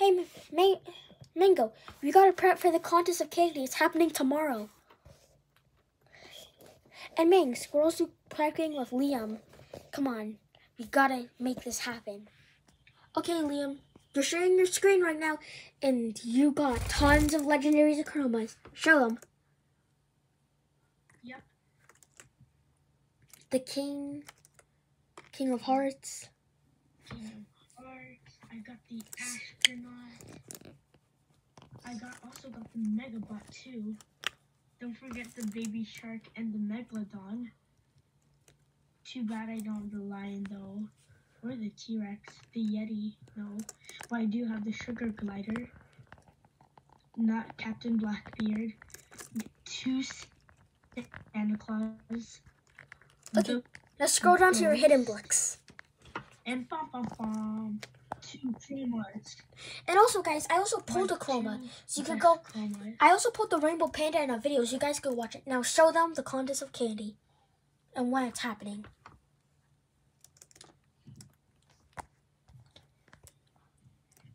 Hey, Ma- Ma- Mango, we gotta prep for the contest of candy. It's happening tomorrow. And Mangs, we're also prepping with Liam. Come on, we gotta make this happen. Okay, Liam, you're sharing your screen right now, and you got tons of legendaries and chromas. Show them. Yep. The King, King of Hearts. King of Hearts. I got the astronaut. I got also got the Megabot too. Don't forget the baby shark and the megalodon. Too bad I don't have the lion though. Or the T-Rex, the Yeti, no. But I do have the sugar glider. Not Captain Blackbeard. Two Santa Claus. Okay. the- Now scroll down to your hidden blocks. and bum bum bum. And also, guys, I also pulled a chroma, so you can go. I also pulled the Rainbow Panda in a video, so you guys go watch it. Now show them the contest of candy, and when it's happening.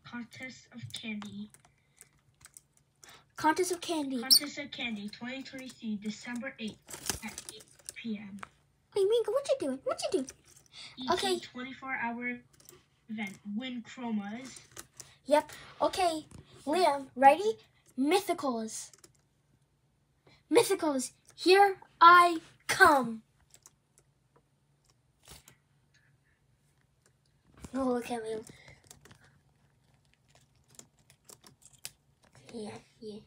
Contest of Candy. Contest of candy. Contest of Candy 2023, December 8th at 8 p.m. Hey, Minka, what you doing? What you doing? Okay. 24 hour event. Win chromas. Yep. Okay, Liam, ready? Mythicals. Mythicals, here I come. Oh, look at Liam. Yeah, yeah.